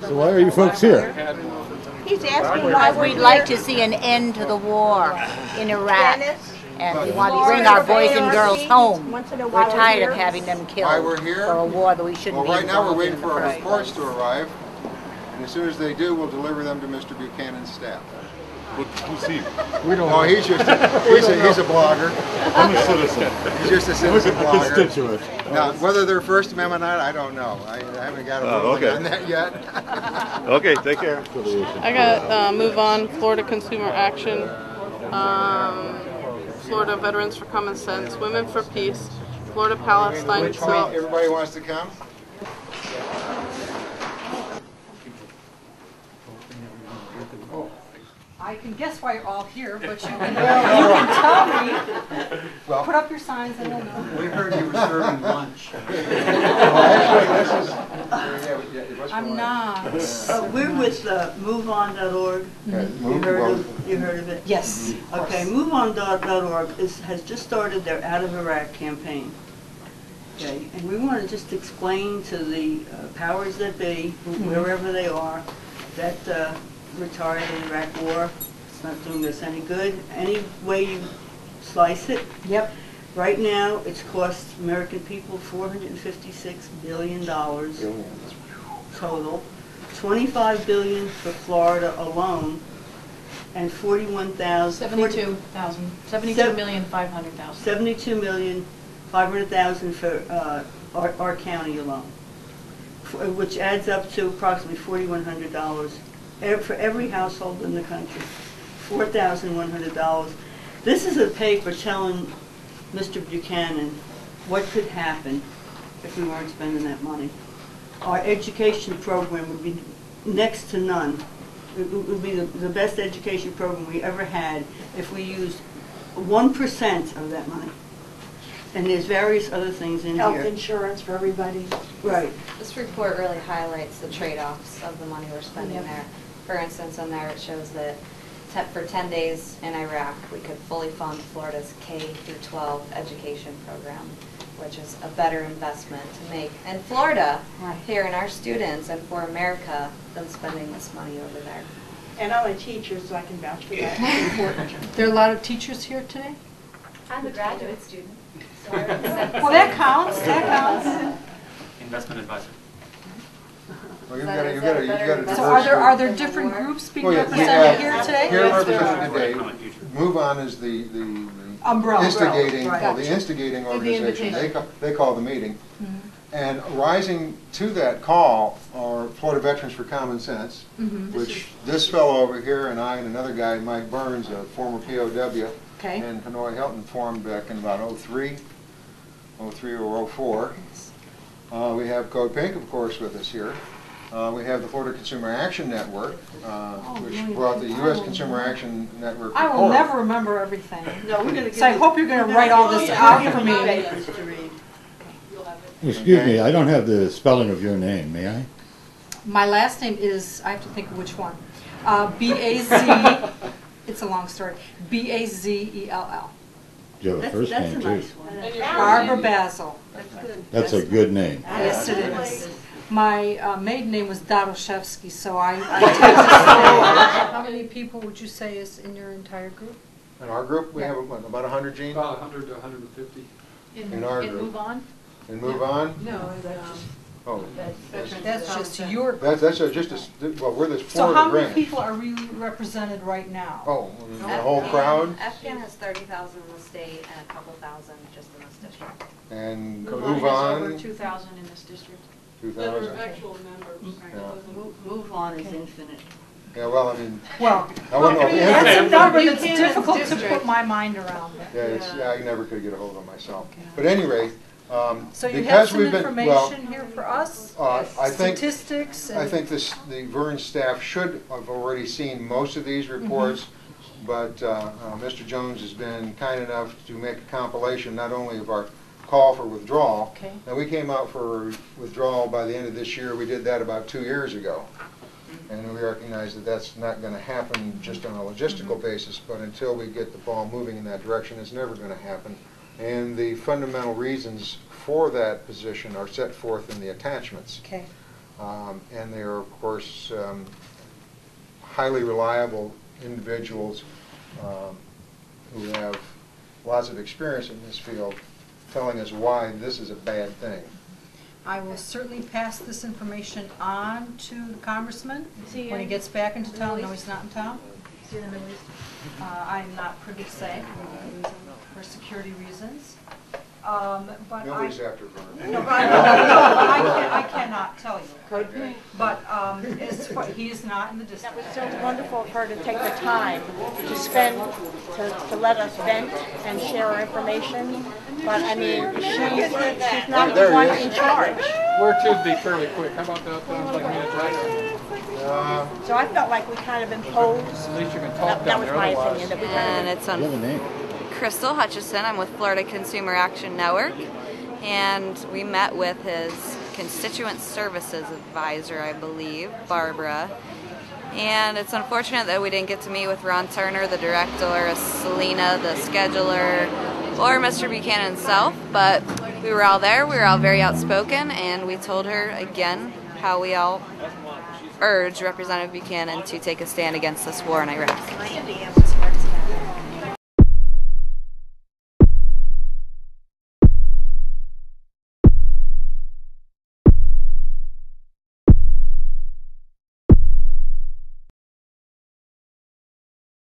So why are you folks here? He's asking why we're we'd like to see an end to the war in Iraq. And we want to bring our boys and girls home. Wants to know We're tired of having them killed. Why we're here? For a war that we shouldn't Well, be right now, we're involved waiting in for our the first reports to arrive, and as soon as they do, we'll deliver them to Mr. Buchanan's staff. What, who's he? We don't Oh, he's just, he's a, he's a blogger. I'm a citizen. He's just a citizen blogger. constituent. Now, whether they're First Amendment or not, I don't know. I I haven't got a Oh, ruling okay. on that yet. Okay, take care. I got uh, Move On, Florida Consumer Action, um, Florida Veterans for Common Sense, Women for Peace, Florida Palestine Which one? Everybody wants to come? I can guess why you're all here, but you can, you can tell me. Well- Put up your signs and we'll know. We heard you were serving lunch. Actually, this is, yeah, yeah, what's I'm not. Uh, We're with uh, MoveOn.org. Okay, You heard of, you heard of it? Yes. Okay, MoveOn.org is, has just started their Out of Iraq campaign. Okay, and we want to just explain to the uh, powers that be, wherever they are, that we're tired of the Iraq war. It's not doing us any good, any way you slice it. Yep. Right now, it's cost American people $456 billion total, 25 billion for Florida alone, and 41,000. Seventy-two thousand, seventy-two Sev- million, five hundred thousand. 72 million, 500,000 for uh, our, our county alone, f- which adds up to approximately $4,100 for every household in the country, $4,100. This is a paper telling Mr. Buchanan what could happen if we weren't spending that money. Our education program would be next to none. It would be the best education program we ever had if we used 1% of that money. And there's various other things in Health here. insurance for everybody. Right. This report really highlights the trade-offs of the money we're spending there. For instance, in there it shows that te- for 10 days in Iraq, we could fully fund Florida's K through 12 education program, which is a better investment to make in Florida, Right. here in our students and for America, than spending this money over there. And I'm a teacher, so I can vouch for that. It's important. There are a lot of teachers here today? I'm a graduate student. Well, that counts, that counts. Investment advisor. Well, you've So got a, you've got a, a you've got a diverse So are there, are there different groups being Oh, yeah, we represented have- here today? Here Yes, represented today, Comment future. Move On is the, the the Umbrella. instigating, Right. well, the instigating organization, they, ca- they call the meeting. Mm-hmm. And rising to that call are Florida Veterans for Common Sense, Mhm. which this fellow over here and I and another guy, Mike Burns, a former POW, Okay. and Hanoi Hilton formed back in about '03, '03 or '04. Uh, we have Code Pink, of course, with us here. Uh, we have the Florida Consumer Action Network, uh, which really? brought the U.S. will Consumer Action Network I will report. never remember everything. No, we're going to give So I hope you're gonna write all this you- out for me. papers to read. Excuse me, I don't have the spelling of your name, may I? My last name is, I have to think of which one. Uh, B-A-Z, it's a long story, B-A-Z-E-L-L. Do you have a That's, first that's a name too? nice one. Barbara Bazell. That's good. That's a good name. Yes, it is. My uh, maiden name was Daroshevsky, so I, I tend to say, how many people would you say is in your entire group? In our group, we Yeah. have what, about 100, Gene? About 100 to 150. In our group. Move On? And move on? No, that's Oh, That's just your that's, that's a- just a, s- well, we're the So Florida how many branch. people are really represented right now? Oh, the whole FCAN- crowd? FCAN has 30,000 in the state and a couple thousand just in this district. And Move move On has on, two thousand in this district. 2,000. actual members. Yeah. Move- Move on is infinite. Yeah, well, I mean, Well, I wouldn't know. that's a number that's difficult to put my mind around. Yeah, it's, yeah, I never could get a hold of myself. But at any rate, um, So you have because some we've been, well, information here for us? uh, I think, Statistics I think this, the Vern staff should have already seen most of these reports, but uh, uh, Mr. Jones has been kind enough to make a compilation, not only of our call for withdrawal. Okay. Now, we came out for withdrawal by the end of this year, we did that about two years ago. And we recognize that that's not going to happen just on a logistical basis, but until we get the ball moving in that direction, it's never going to happen. And the fundamental reasons for that position are set forth in the attachments. okay, Um, And they are, of course, um, highly reliable individuals um, who have lots of experience in this field, telling us why this is a bad thing. I will certainly pass this information on to the congressman when he gets back into town. No, he's not in town. Uh, I'm not privy to say, for security reasons. Um, But I... Nobody's after Vern. No, I, no, I can, I cannot tell you. But, um, as he is not in the district. It was so wonderful of her to take the time to spend, to, to let us vent and share our information. But I mean, she's, she's not the one in charge. We're to be fairly quick. How about that, uh, like minutes later? So I felt like we kind of imposed, At least you can that talk that down was there my otherwise. opinion, that we kind And of it's You have a on name? Crystal Hutchison. I'm with Florida Consumer Action Network. And we met with his constituent services advisor, I believe, Barbara. And it's unfortunate that we didn't get to meet with Ron Turner, the director, or Selena, the scheduler, or Mr. Buchanan himself. But we were all there. We were all very outspoken, and we told her again how we all urge Representative Buchanan to take a stand against this war in Iraq.